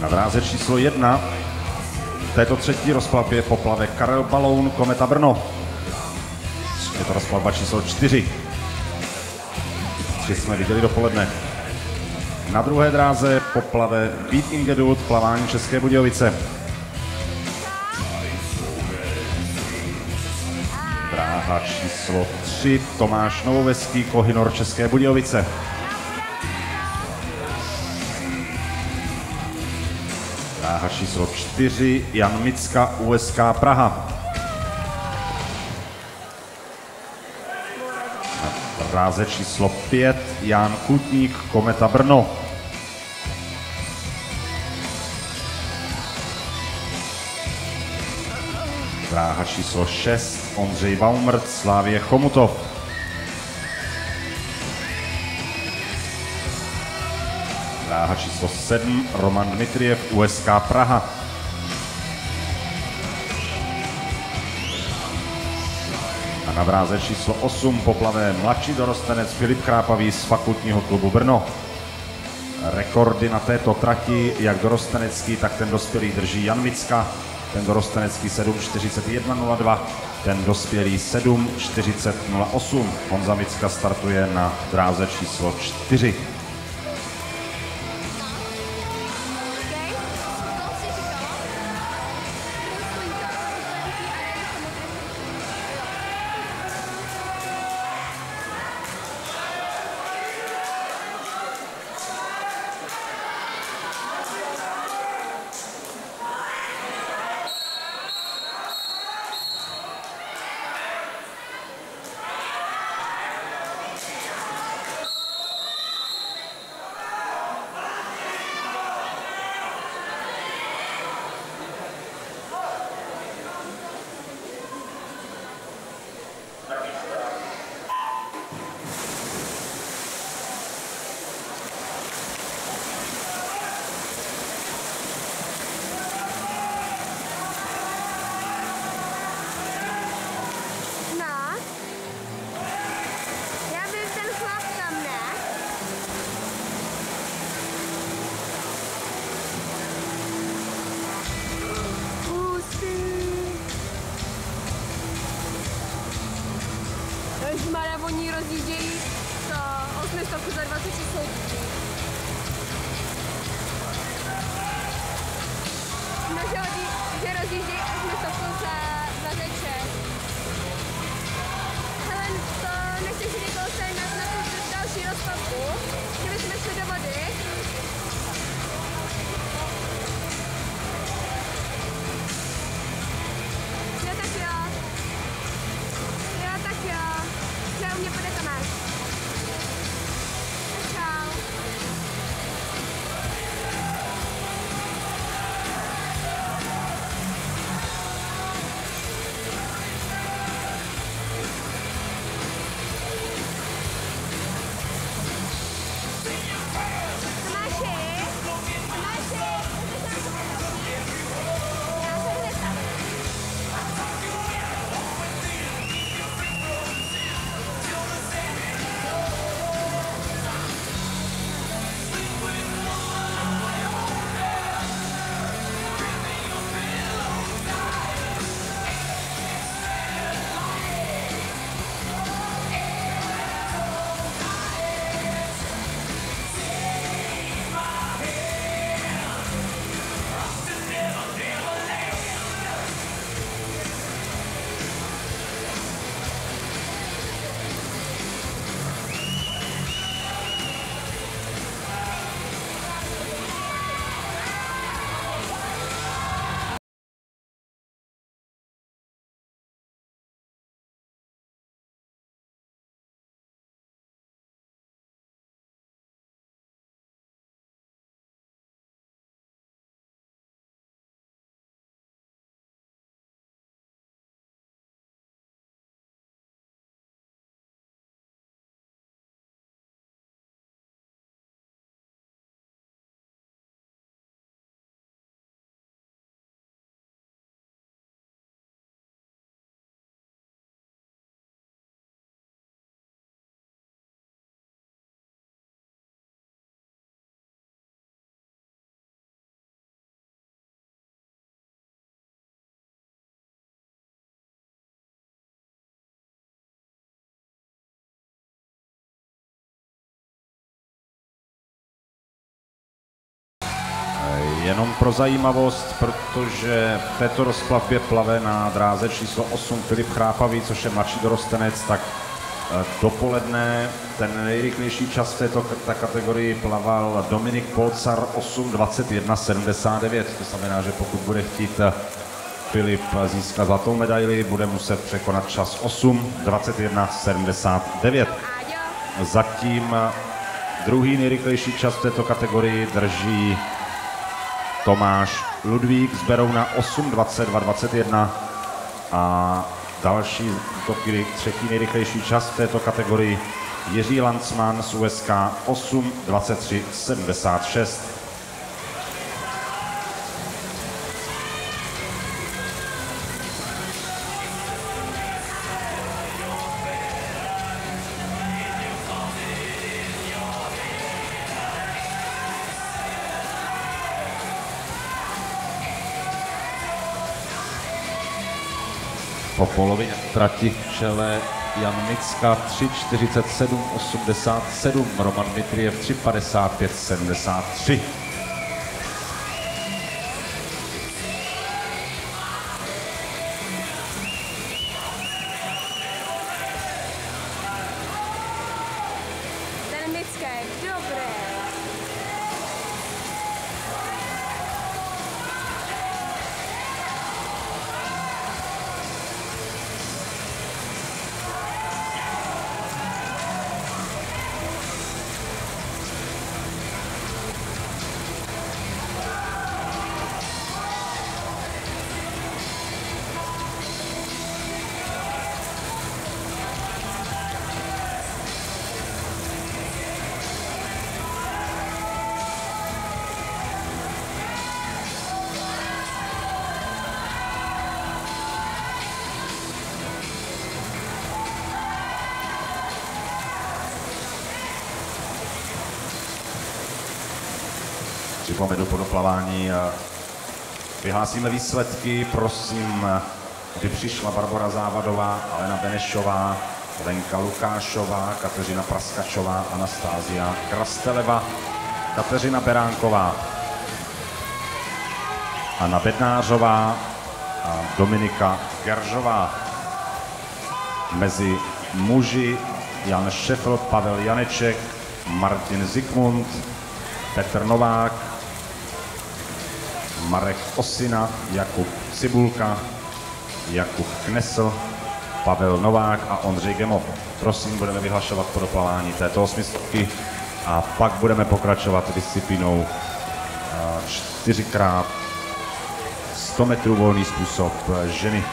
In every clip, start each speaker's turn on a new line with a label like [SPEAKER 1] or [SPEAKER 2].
[SPEAKER 1] Na dráze číslo jedna v této třetí rozplavě poplave Karel Baloun Kometa Brno. Je to rozplavba číslo čtyři. Tři jsme viděli dopoledne. Na druhé dráze poplave Beat Ingedut, plavání České Budějovice. Dráha číslo 3, Tomáš Novoveský, Kohinor České Budějovice. Dráha číslo 4, Jan Micka, USK Praha. Na dráze číslo 5, Jan Kutník, Kometa Brno. Dráha číslo 6, Ondřej Baumrt, Slávě Chomutov. Dráha číslo 7, Roman Dmitriev, USK Praha. A na dráze číslo 8 poplavé mladší dorostenec Filip Krápavý z fakultního klubu Brno. Rekordy na této trati, jak dorostenecký, tak ten dospělý drží Jan Micka, ten dorostenecký 7.41.02, ten dospělý 7.40.08. Honza Micka startuje na dráze číslo 4.
[SPEAKER 2] 800 za 26 lidí. No, že, hodí, že rozjíždějí 800 za 26. Helen, to nechceš sehnat na další rozpavku?
[SPEAKER 1] Jenom pro zajímavost, protože v této rozplavbě plave na dráze číslo 8 Filip Chrápavý, což je mladší dorostenec, tak eh, dopoledne ten nejrychlejší čas v této kategorii plaval Dominik Polcar 8.21.79. To znamená, že pokud bude chtít eh, Filip získat zlatou medaili, bude muset překonat čas 8.21.79. Zatím eh, druhý nejrychlejší čas v této kategorii drží Tomáš Ludvík z Berouna 8.22.21 a další to chvíli třetí nejrychlejší čas v této kategorii Jiří Lancman z USK 8.23.76. Po polovině trati v čele Jan Micka 3.47.87, Roman Mitriev 3.55.73.
[SPEAKER 2] Ten Mický, dobré.
[SPEAKER 1] Připomenu po doplavání. Vyhlásíme výsledky, prosím, kdy přišla Barbara Závadová, Alena Benešová, Lenka Lukášová, Kateřina Praskačová, Anastázia Krasteleva, Kateřina Beránková, Anna Bednářová a Dominika Geržová. Mezi muži Jan Šefl, Pavel Janeček, Martin Zikmund, Petr Novák, Marek Osina, Jakub Cibulka, Jakub Knesl, Pavel Novák a Ondřej Gemov. Prosím, budeme vyhlašovat podoplavání této osmistovky a pak budeme pokračovat disciplínou eh, čtyřikrát 100 metrů volný způsob ženy.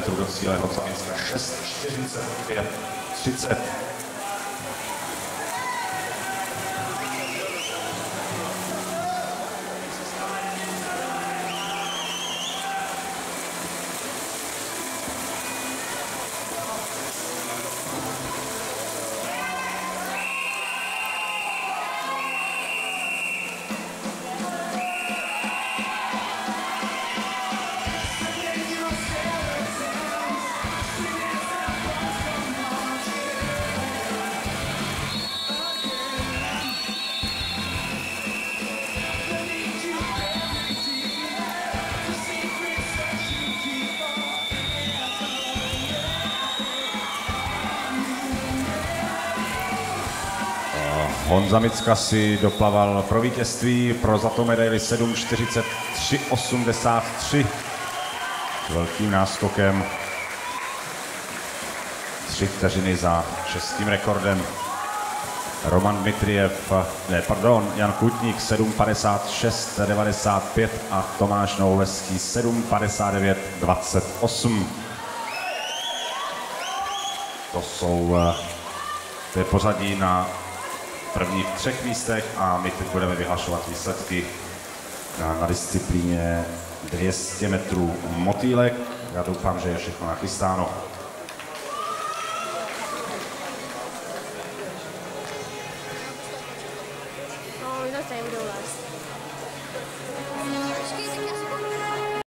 [SPEAKER 1] Metrů do cíle Hocavická 6, 45, 30. Honza Micka si doplaval pro vítězství, pro zlatou medaili 7.43.83 velkým náskokem. Tři vteřiny za českým rekordem. Roman Dmitriev, ne, pardon, Jan Kutník 7.56.95 a Tomáš Nouleský 7.59.28. To jsou eh, to je pořadí na prvních třech místech a my teď budeme vyhlašovat výsledky na, na disciplíně 200 metrů motýlek. Já doufám, že je všechno nachystáno.